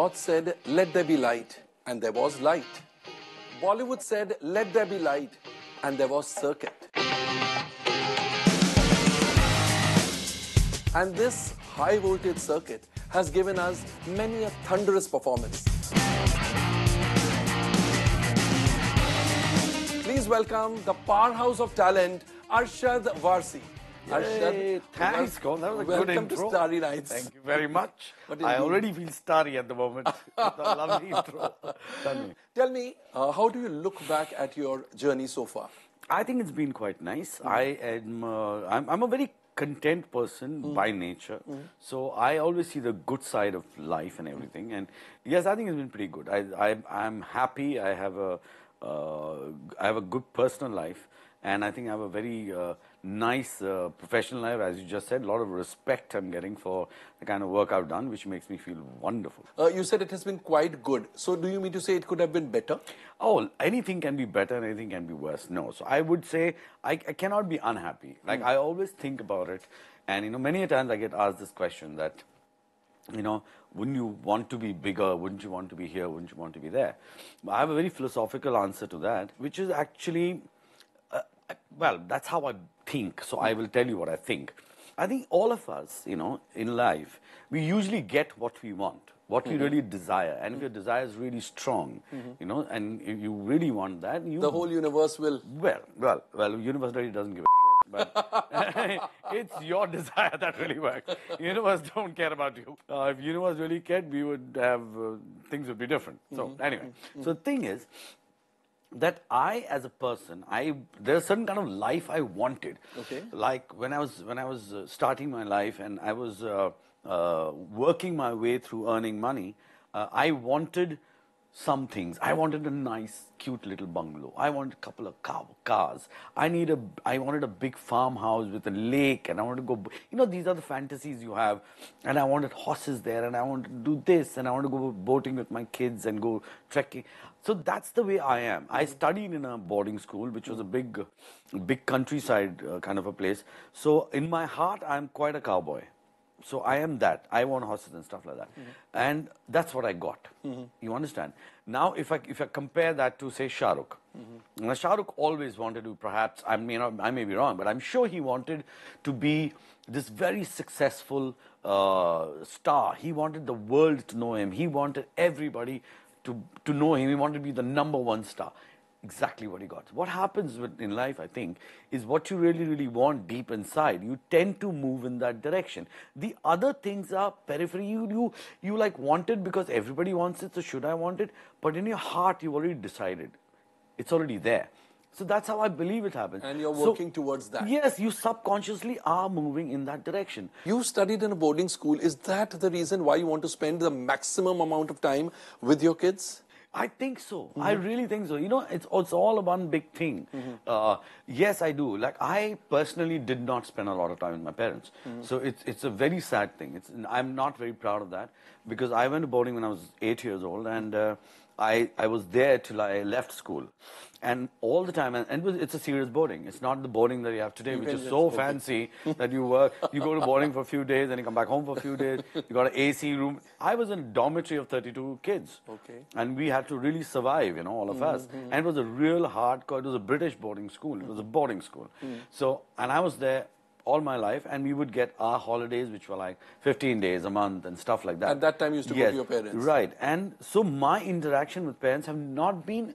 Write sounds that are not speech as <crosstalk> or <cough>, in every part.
God said, Let there be light, and there was light. Bollywood said, Let there be light, and there was circuit. And this high voltage circuit has given us many a thunderous performance. Please welcome the powerhouse of talent, Arshad Warsi. Yay, thanks, Kaun. That was a good welcome intro. to Starry Nights. Thank you very much. <laughs> I indeed. already feel starry at the moment. <laughs> It's a lovely intro. Tell me. Tell me, uh, how do you look back at your journey so far? I think it's been quite nice. I am. Uh, I'm, I'm a very content person by nature, so I always see the good side of life and everything. And yes, I think it's been pretty good. I, I I'm happy. I have a uh, I have a good personal life, and I think I have a very uh, nice uh, professional life, as you just said. A lot of respect I'm getting for the kind of work I've done, which makes me feel wonderful. Uh, you said it has been quite good. So, do you mean to say it could have been better? Oh, anything can be better and anything can be worse. No. So I would say I, I cannot be unhappy. Like I always think about it. And, you know, many a times I get asked this question that, you know, wouldn't you want to be bigger? Wouldn't you want to be here? Wouldn't you want to be there? I have a very philosophical answer to that, which is actually, uh, well, that's how I think. So I hmm. will tell you what I think. I think all of us, you know, in life, we usually get what we want, what we hmm. really desire. And if your hmm. desire is really strong, you know, and you really want that, you The whole universe will. well, well, well, universe really doesn't give a shit, but <laughs> it's your <laughs> desire that really works. Universe don't care about you. Uh, if universe really cared, we would have uh, things would be different. So anyway, so the thing is that I, as a person, I there's a certain kind of life I wanted. Okay. Like when I was when I was uh, starting my life and I was uh, uh, working my way through earning money, uh, I wanted some things. I wanted a nice, cute little bungalow. I wanted a couple of car- cars. I need a. I wanted a big farmhouse with a lake, and I wanted to go. You know, these are the fantasies you have. And I wanted horses there, and I wanted to do this, and I wanted to go boating with my kids and go trekking. So that's the way I am. I studied in a boarding school, which was a big, big countryside uh, kind of a place. So in my heart, I'm quite a cowboy. So I am that. I want horses and stuff like that, and that's what I got. You understand? Now, if I if I compare that to say Shah Rukh, now Shah Rukh always wanted to. Perhaps I may not, I may be wrong, but I'm sure he wanted to be this very successful uh, star. He wanted the world to know him. He wanted everybody to to know him. He wanted to be the number one star exactly what he got. What happens with, in life, I think, is what you really, really want deep inside. You tend to move in that direction. The other things are periphery. You, you, you like want it because everybody wants it, so should I want it? But in your heart, you've already decided. It's already there. So that's how I believe it happens. And you're So- working towards that. Yes, you subconsciously are moving in that direction. You studied in a boarding school. Is that the reason why you want to spend the maximum amount of time with your kids? I think so. I really think so. You know, it's it's all one big thing. Uh, yes, I do. Like I personally did not spend a lot of time with my parents, so it's it's a very sad thing. It's I'm not very proud of that because I went to boarding when I was eight years old, and uh, I I was there till I left school, and all the time, and, and it was, it's a serious boarding. It's not the boarding that you have today, which is so okay. fancy <laughs> that you work. You go to boarding for a few days, then you come back home for a few days. You got an AC room. I was in a dormitory of 32 kids Okay. and we had to really survive, you know, all of us. And it was a real hardcore. It was a British boarding school. It was a boarding school. So, and I was there all my life, and we would get our holidays, which were like 15 days a month and stuff like that. At that time, you used to go to your parents. Right, and so my interaction with parents have not been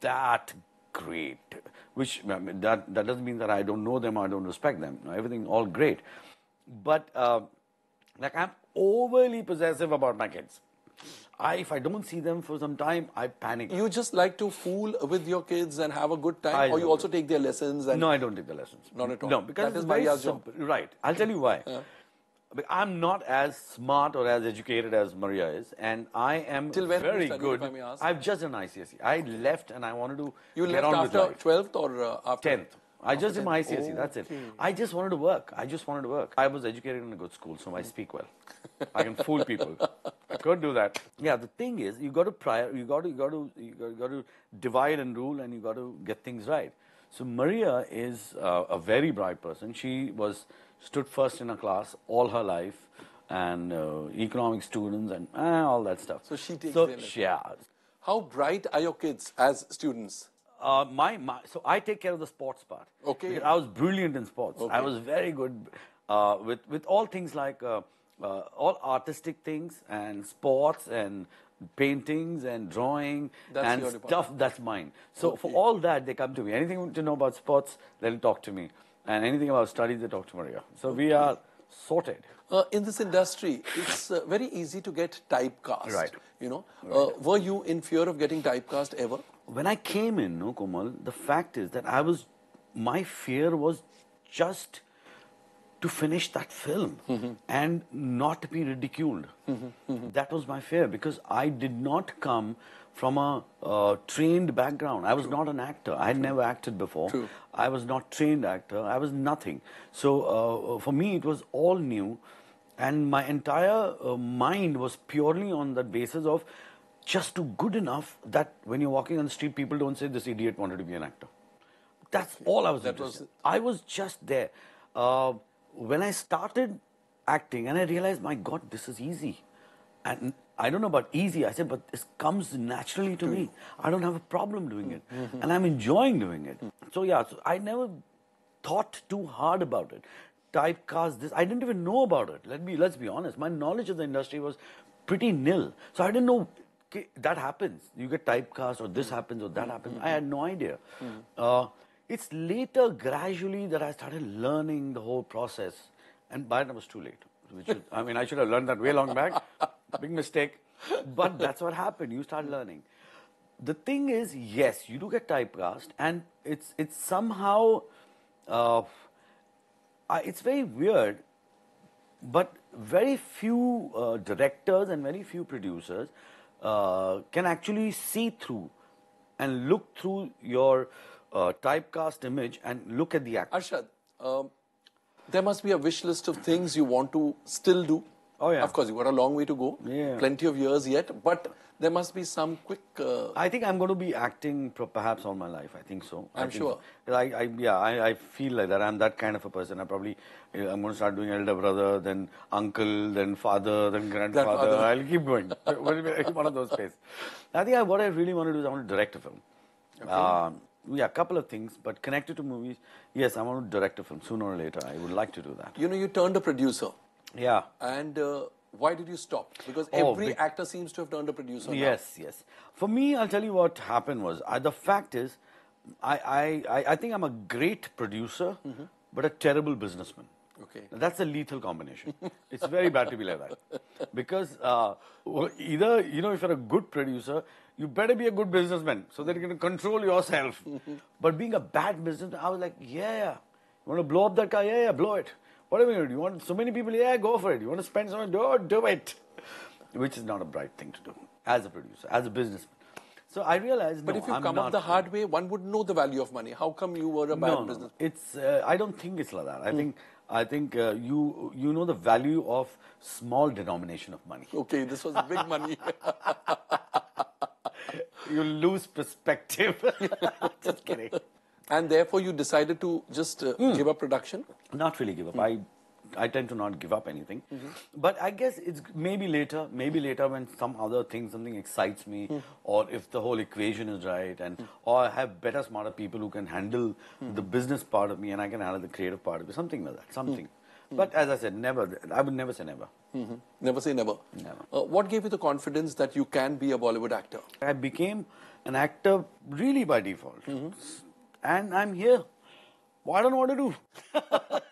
that great. Which I mean, that that doesn't mean that I don't know them or I don't respect them. Everything all great, but uh, like I'm overly possessive about my kids. I if I don't see them for some time, I panic. You just like to fool with your kids and have a good time, I or you also take their lessons and no, I don't take the lessons. Not at all. No, because That it's very Maria's job. simple. Right. I'll tell you why. But I'm not as smart or as educated as Maria is, and I am Till when very studied, good. I? I've just done ICSE. I left and I wanted to you get left on with after. 12th or uh, after 10th. I just did my ICSE, 10th. that's it. I just wanted to work. I just wanted to work. I was educated in a good school, so I speak well. I can fool people. <laughs> I could do that. Yeah, the thing is, you got to prior, you got to, you got to, you got, you got to divide and rule, and you got to get things right. So Maria is uh, a very bright person. She was stood first in her class all her life, and uh, economic students and uh, all that stuff. So she takes so, their lessons. yeah. How bright are your kids as students? Uh, my, my so I take care of the sports part. Okay. Because I was brilliant in sports. I was very good uh, with with all things like uh, uh, all artistic things and sports and paintings and drawing That's and stuff. department. That's mine. So for all that, they come to me. Anything to know about sports, they'll talk to me. And anything about studies, they talk to Maria. So we are sorted. Uh, in this industry, it's uh, very easy to get typecast. Right. You know, uh, were you in fear of getting typecast ever? when I came in, no, Komal, the fact is that I was, my fear was just to finish that film and not be ridiculed. That was my fear because I did not come from a uh, trained background. I was not an actor. I had never acted before. True. I was not trained actor. I was nothing. So uh, for me, it was all new, and my entire uh, mind was purely on the basis of just do good enough that when you're walking on the street, people don't say this idiot wanted to be an actor. That's all I was That interested. was it. I was just there. When I started acting, and I realized, my God, this is easy. And I don't know about easy. I said, but this comes naturally to me. I don't have a problem doing it, Mm-hmm. and I'm enjoying doing it. So yeah, so I never thought too hard about it. Typecast this, I didn't even know about it. Let me let's be honest. My knowledge of the industry was pretty nil, so I didn't know that happens. You get typecast, or this happens, or that happens. I had no idea. Uh, it's later, gradually, that I started learning the whole process, and by then it was too late. Is, I mean, I should have learned that way long back. <laughs> Big mistake, but that's what happened. You start learning the thing is, yes, you do get typecast, and it's it's somehow, uh, I- it's very weird, but very few uh, directors and very few producers uh, can actually see through and look through your uh, typecast image and look at the actor. Arshad, um, there must be a wish list of things you want to still do. Oh, yeah. Of course, you've got a long way to go. Yeah. Plenty of years yet, but there must be some quick. Uh, I think I'm going to be acting perhaps all my life. I think so. I I'm think sure. so. I, I, yeah, I, I feel like that. I'm that kind of a person. I probably, uh, I'm going to start doing elder brother, then uncle, then father, then grandfather. I'll keep going. <laughs> <laughs> One of those phases. I think I, what I really want to do is I want to direct a film. Um, yeah, a couple of things, but connected to movies. Yes, I want to direct a film sooner or later. I would like to do that. you know, you turned a producer, Yeah. and uh, why did you stop? Because Oh, every big- actor seems to have turned a producer. now. Yes, yes. For me, I'll tell you what happened was I, the fact is, I, I, I, I think I'm a great producer, but a terrible businessman. Okay. That's a lethal combination. it's very bad to be like that. Because uh, either, you know, if you're a good producer, you better be a good businessman so that you can control yourself. but being a bad businessman, I was like, yeah, yeah. You want to blow up that car? Yeah, yeah, blow it. Whatever you do. You want so many people? Yeah, go for it. You want to spend so much? Do, do it. Which is not a bright thing to do as a producer, as a businessman. So I realized, But no, if you I'm come up the hard way, one would know the value of money. How come you were a bad no, no, business? no. It's. Uh, I don't think it's like that. I think. I think uh, you you know the value of small denomination of money. <laughs> Okay, this was big money. <laughs> You lose perspective. <laughs> Just kidding. and therefore, you decided to just uh, Hmm. give up production. Not really give up. I I tend to not give up anything. Mm-hmm. But I guess it's maybe later, maybe later when some other thing, something excites me, mm-hmm. or if the whole equation is right, and mm-hmm. or I have better, smarter people who can handle the business part of me, and I can handle the creative part of me, something like that, something. But as I said, never. I would never say never. Mhm. Never say never. Never. Uh, what gave you the confidence that you can be a Bollywood actor? I became an actor really by default. And I'm here. Well, I don't know what to do. <laughs>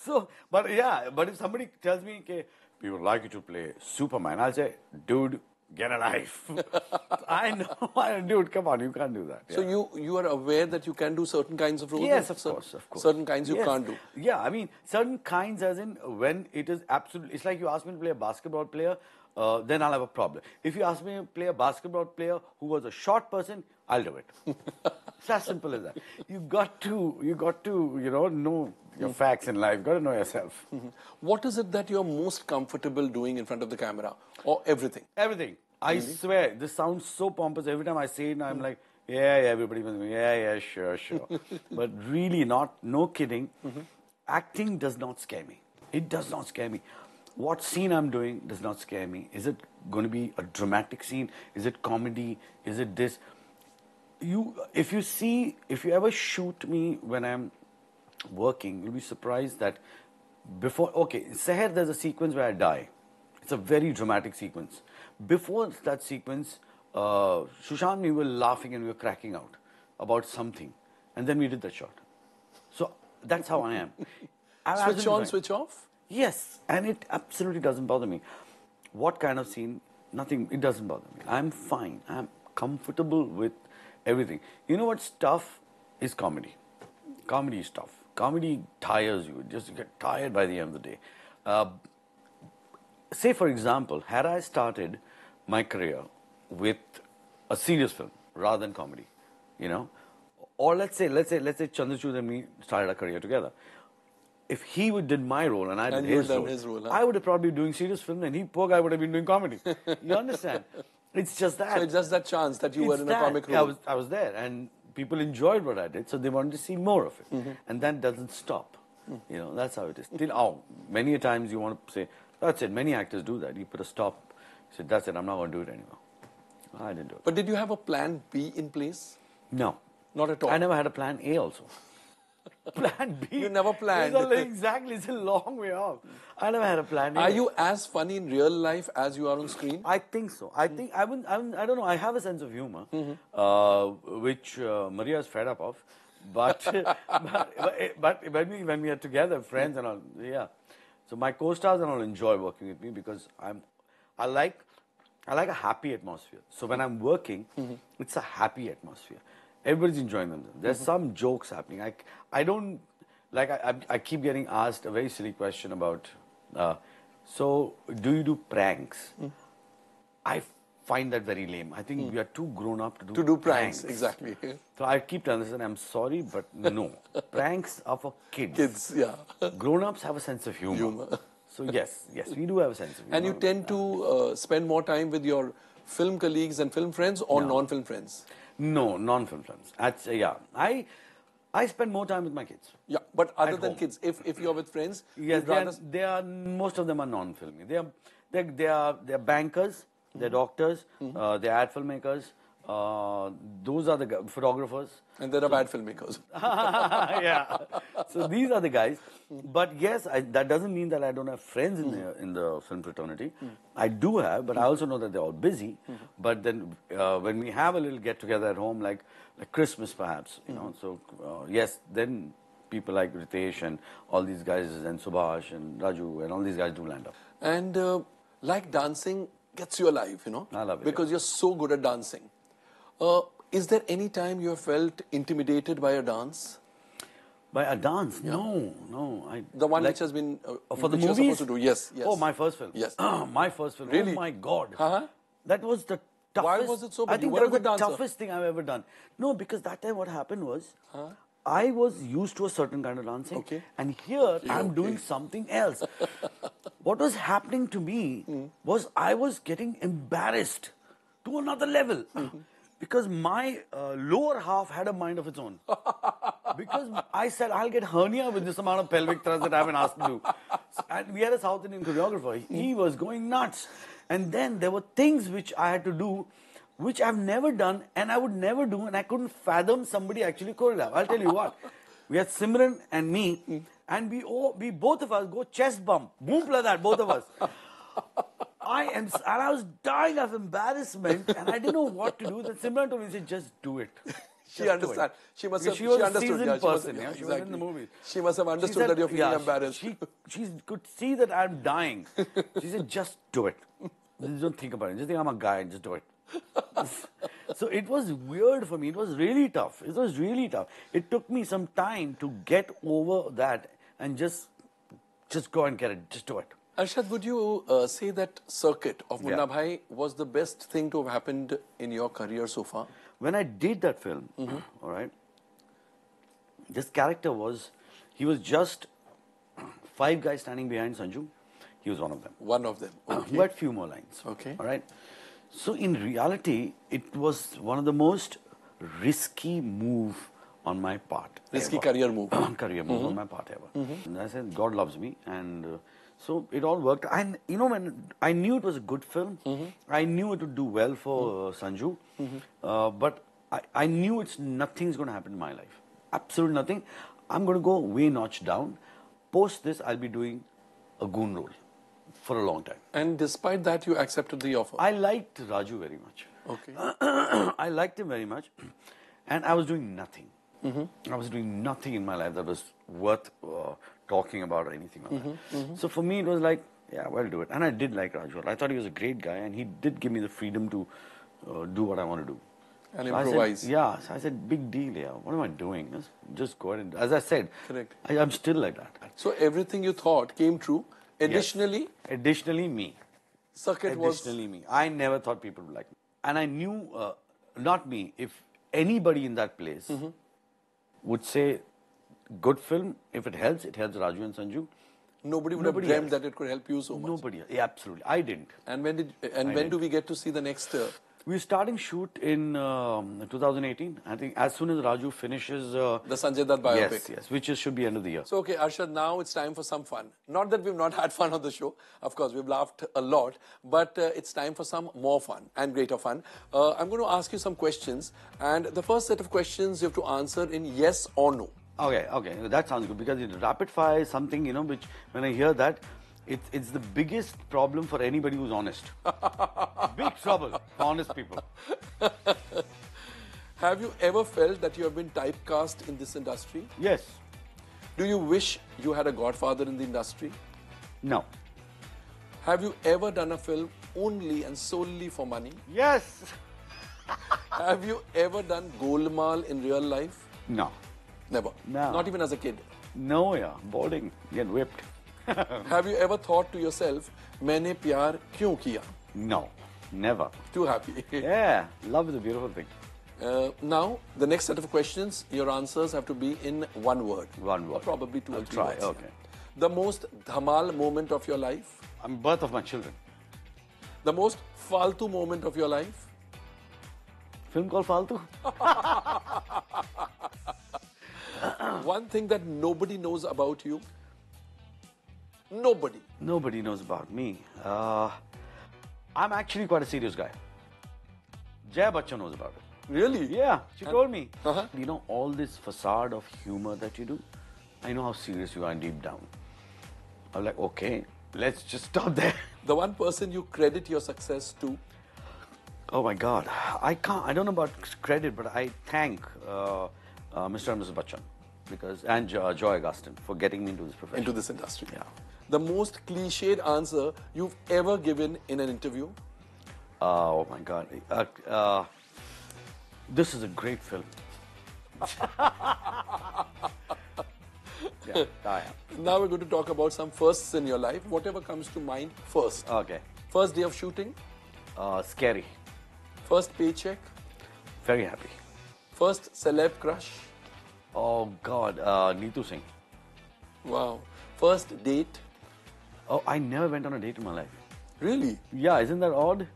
<laughs> so, but yeah, but if somebody tells me, okay, we would like you to play Superman, I'll say, dude, get a life. <laughs> I know, I, dude, come on, you can't do that. So you you are aware that you can do certain kinds of roles. Yes, of course, of course. Certain kinds you Yes. can't do. Yeah, I mean, certain kinds, as in when it is absolutely. It's like you ask me to play a basketball player, uh, then I'll have a problem. If you ask me to play a basketball player who was a short person, I'll do it. <laughs> it's as simple as that. You got to, you got to, you know, know your mm. facts in life. Got to know yourself. Mm-hmm. What is it that you're most comfortable doing in front of the camera, or everything? Everything. I swear, this sounds so pompous. Every time I say it, I'm mm. like, yeah, yeah, everybody yeah, yeah, sure, sure. <laughs> but really not, no kidding. Mm-hmm. Acting does not scare me. It does not scare me. what scene I'm doing does not scare me. Is it going to be a dramatic scene? Is it comedy? Is it this? You, if you see, if you ever shoot me when I'm working, you'll be surprised that before, okay, Seher, there's a sequence where I die. It's a very dramatic sequence. Before that sequence, uh, Sushant and me were laughing and we were cracking out about something. And then we did that shot. So that's how I am. <laughs> I Switch on, switch off? Yes, and it absolutely doesn't bother me. What kind of scene? Nothing, it doesn't bother me. I'm fine. I'm comfortable with everything. You know what's tough is comedy. Comedy is tough. Comedy tires you. Just you get tired by the end of the day. Uh, say, for example, had I started my career with a serious film rather than comedy, you know, or let's say, let's say, let's say Chandrachur and me started our career together. If he would did my role and I did And his, done role, his role, huh? I would have probably been doing serious film, and he poor guy would have been doing comedy. you understand? <laughs> It's just that. So it's just that chance that you were in that. a comic role. Yeah, I was, I was there, and people enjoyed what I did, so they wanted to see more of it. Mm-hmm. And that doesn't stop. Mm. You know, that's how it is. Till oh, many a times you want to say, that's it. Many actors do that. You put a stop. You say, that's it. I'm not going to do it anymore. I didn't do it. But did you have a plan B in place? No, Not at all. I never had a plan A also. Plan B. You never planned. It's a- exactly. It's a long way off. I never had a plan A. Are you as funny in real life as you are on screen? I think so. I think I wouldn't, I wouldn't, I don't know. I have a sense of humor, Mm-hmm. uh, which uh, Maria is fed up of. But <laughs> but, but when we when we are together, friends and all, yeah. So my co-stars and all enjoy working with me because I'm I like I like a happy atmosphere. So when I'm working, Mm-hmm. it's a happy atmosphere. Everybody's enjoying themselves. There's Mm-hmm. some jokes happening. I I don't like I I, I keep getting asked a very silly question about. Uh, so do you do pranks? Mm. I find that very lame. I think we are too grown up to do. To do pranks, exactly. So I keep telling them, I'm sorry, but no. <laughs> pranks are for kids. Kids, yeah. Grown ups have a sense of humor. Humor. So yes, yes, we do have a sense of humor. And you tend to uh, spend more time with your film colleagues and film friends or non-film friends? No non-film films. That's, uh, yeah, I I spend more time with my kids. Yeah, but other than home. kids, if, if you're with friends, Yes, they are, they are. Most of them are non-filmy. They are. They they are. They are bankers. They're doctors. Mm-hmm. Uh, they're ad filmmakers. Uh, those are the photographers. and there are bad filmmakers. <laughs> yeah. So these are the guys. But yes, I, that doesn't mean that I don't have friends in the in the film fraternity. I do have, but I also know that they're all busy. But then uh, when we have a little get together at home, like like Christmas perhaps, you know. So uh, yes, then people like Ritesh and all these guys and Subhash and Raju and all these guys do land up. And uh, like dancing gets you alive, you know? I love it, Because you're so good at dancing. Uh, is there any time you have felt intimidated by a dance? By a dance? No, no. I, The one like- which has been uh, Oh, for the which you're movies? supposed to do. Yes, yes. Oh, my first film. Yes. <clears throat> my first film. Really? Oh my God. Uh-huh. That was the toughest. Why was it so I bad? You think that a was the dancer. toughest thing I've ever done. No, because that time what happened was, I was used to a certain kind of dancing, Okay. and here I'm okay. doing something else. <laughs> what was happening to me Hmm. was I was getting embarrassed to another level. Mm-hmm. Because my uh, lower half had a mind of its own <laughs> because I said I'll get hernia with this amount of pelvic thrust that I've been asked to do. And we had a South Indian choreographer. He was going nuts. And then there were things which I had to do which I've never done and I would never do and I couldn't fathom somebody actually choreograph. I'll tell you what. We had Simran and me and we all, we both of us go chest bump. Boom like that, both of us. I am, and I was dying of embarrassment, and I didn't know what to do. Then Simran told me, said, just do it. <laughs> She Just do understand. it." She must have- She was she a understood, seasoned yeah, she must- person. yeah, she was in the movie. She must have understood said- that you're feeling yeah, embarrassed. She, she could see that I'm dying. She said, just do it. Just don't think about it. Just think I'm a guy and just do it. <laughs> so it was weird for me. It was really tough. It was really tough. It took me some time to get over that and just, just go and get it. Just do it. Arshad, would you uh, say that circuit of Munna Yeah. Bhai was the best thing to have happened in your career so far? when I did that film, Mm-hmm. <clears throat> all right, this character was, he was just <clears throat> five guys standing behind Sanju. He was one of them. One of them. <clears throat> Okay. Who had few more lines. Okay. All right. So in reality, it was one of the most risky move on my part. Risky ever. career move. career move on my part ever. And I said, God loves me, and uh, So it all worked. And you know, when I knew it was a good film, I knew it would do well for uh, Sanju, uh, but I, I knew it's nothing's going to happen in my life. Absolutely nothing. I'm going to go way notch down. Post this, I'll be doing a goon role for a long time. And despite that, you accepted the offer. I liked Raju very much. okay. <clears throat> I liked him very much, and I was doing nothing. I was doing nothing in my life that was worth uh, talking about or anything like that. So for me, it was like, yeah, well, do it. And I did like Raju. I thought he was a great guy, and he did give me the freedom to uh, do what I want to do. And So I said, improvise. yeah, so I said, big deal, yeah. What am I doing? Just, just go ahead and, as I said, Correct. I, I'm still like that. So everything you thought came true. Yes. Additionally, Additionally, me. circuit was Additionally, me. I never thought people would like me. And I knew, uh, not me, if anybody in that place Mm-hmm. would say, good film, if it helps, it helps Raju and Sanju. nobody would Nobody have dreamt else. that it could help you so much. Nobody, yeah, absolutely. I didn't. And when did and when do we get to see the next? Uh, We're starting shoot in um, 2018. I think as soon as Raju finishes. Uh, the Sanjay Dutt biopic. yes, yes, which is, should be end of the year. So, okay, Arshad, now it's time for some fun. Not that we've not had <laughs> fun on the show. Of course, we've laughed a lot. But uh, it's time for some more fun and greater fun. Uh, I'm going to ask you some questions. And the first set of questions you have to answer in yes or no. Okay, okay, that sounds good because it, rapid fire is something you know which when I hear that, it's it's the biggest problem for anybody who's honest. <laughs> Big trouble for honest people. <laughs> Have you ever felt that you have been typecast in this industry? Yes, Do you wish you had a godfather in the industry? no, Have you ever done a film only and solely for money? yes, <laughs> Have you ever done Golmaal in real life? no, Never. No. Not even as a kid. no, yeah, boarding, get whipped. <laughs> Have you ever thought to yourself, मैंने प्यार क्यों किया? No, never. Too happy. <laughs> Yeah, love is a beautiful thing. Uh, now, the next set of questions, your answers have to be in one word. One Or word. probably 2 or I'll three try, words. okay. The most dhamal moment of your life. I'm birth of my children. The most faltu moment of your life. Film called Faltu. <laughs> One thing that nobody knows about you. Nobody. Nobody knows about me. Uh, I'm actually quite a serious guy. Jaya Bachchan knows about it. Really? Yeah, she told me. Uh-huh. You know, all this facade of humor that you do, I know how serious you are deep down. I'm like, okay, let's just stop there. <laughs> The one person you credit your success to. Oh my God, I can't. I don't know about credit, but I thank uh, uh, Mr. and Mrs. Bachchan because and Jo- Joy Augustine for getting me into this profession. into this industry. Yeah. The most cliched answer you've ever given in an interview. Uh, oh my God, uh, uh, this is a great film. <laughs> yeah, I am. Now we're going to talk about some firsts in your life. Whatever comes to mind first. Okay, First day of shooting, uh, scary. first paycheck, Very happy. first celeb crush. Oh God, uh, Neetu Singh. Wow. First date. Oh, I never went on a date in my life. Really? Yeah, isn't that odd?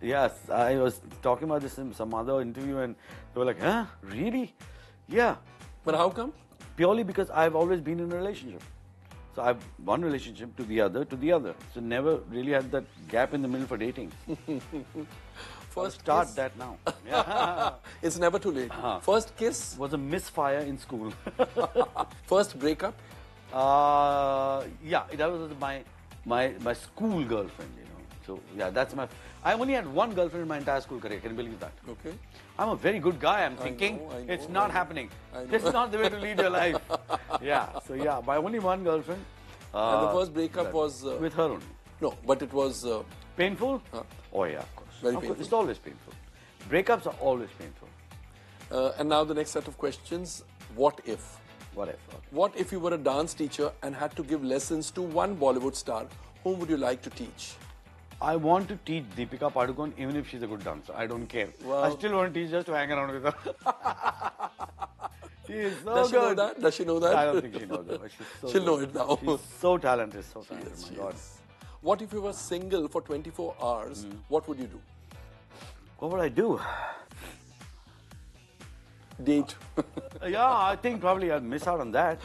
Yes, I was talking about this in some other interview, and they were like, "Huh? Really? Yeah." But how come? Purely because I've always been in a relationship. So I've one relationship to the other to the other. So never really had that gap in the middle for dating. <laughs> First Start kiss. that now. <laughs> Yeah. It's never too late. First kiss. Was a misfire in school. <laughs> <laughs> First breakup. Uh, yeah, that was my my my school girlfriend, you know. So yeah, that's my. I only had one girlfriend in my entire school career. Can you believe that? Okay. I'm a very good guy. I'm thinking know, I it's not I know. happening. I This is not the way to lead your life. yeah. So yeah, my only one girlfriend. Uh, and the first breakup was. Uh, with her only. no, but it was. Uh, Painful? Huh. Oh yeah, of course. Very Of course. It's always painful. Breakups are always painful. uh, and now the next set of questions. What if? Whatever. What if you were a dance teacher and had to give lessons to one Bollywood star? Whom would you like to teach? I want to teach Deepika Padukone even if she's a good dancer. I don't care. Wow. I still want to teach just to hang around with her. <laughs> she is so Does she know that? Does she know that? I don't think she knows that. She's so She'll know it now. She's so talented, so talented. Yes, my God. is. What if you were single for 24 hours? Hmm. What would you do? What would I do? Date. <laughs> yeah, I think probably I'd miss out on that.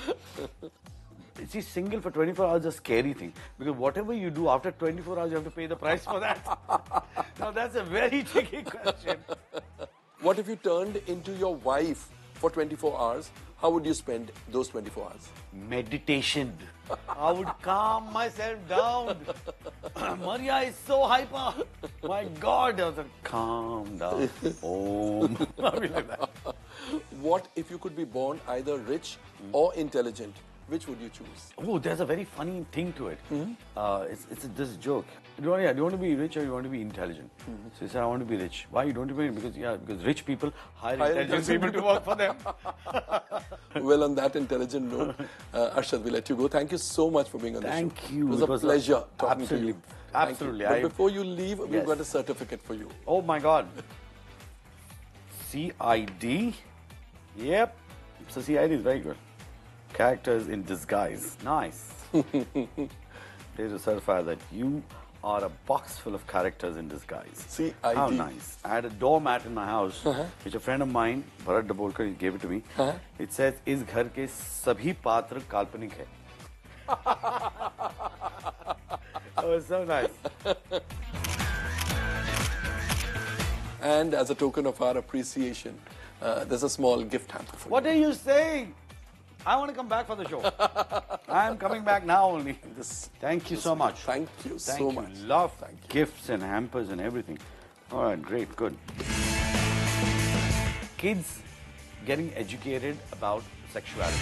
<laughs> see, single for 24 hours is a scary thing because whatever you do after 24 hours, you have to pay the price for that. <laughs> now, that's a very tricky question. What if you turned into your wife for 24 hours? How would you spend those 24 hours? Meditation. I would calm myself down. <coughs> Maria is so hyper. My God, I was like, calm down. Om. Be <laughs> like that. What if you could be born either rich or intelligent? Which would you choose? Oh, there's a very funny thing to it. Uh, it's it's a, this joke. Do you, want, yeah, do you want to be rich or you want to be intelligent? So he said, I want to be rich. Why you don't be? Because yeah, because rich people hire, Hire intelligent people to work for them. <laughs> well, on that intelligent note, <laughs> uh, Arshad, we let you go. Thank you so much for being on the show. Thank you. It was It a was a- pleasure talking absolutely- to you. Thank you. absolutely. But I- before you leave, we've got a certificate for you. oh my God. CID. Yep. So CID is very good. Characters in disguise. Nice. <laughs> Please to certify that you are a box full of characters in disguise. See, I How nice. I had a doormat in my house, uh -huh. which a friend of mine, Bharat Dabholkar, he gave it to me. Uh -huh. It says, Is घर sabhi सभी पात्र काल्पनिक है. <laughs> oh, so nice. and as a token of our appreciation, uh, there's a small gift hamper for what you. What are you saying? I want to come back for the show. <laughs> I'm coming back now only. This, Thank you so much. Thank you Thank so you. much. Love Thank you. gifts and hampers and everything. All right, great, good. Kids getting educated about sexuality.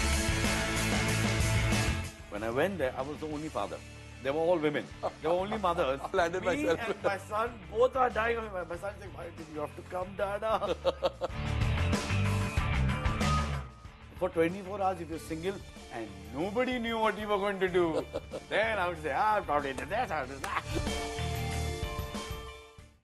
When I went there, I was the only father. They were all women. They were only mothers. <laughs> Landed Me myself. and my son both are dying. My son's like, why did you have to come, Dada? <laughs> For 24 hours, if you're single and nobody knew what you were going to do, <laughs> then I would say, ah, probably did this, I did that.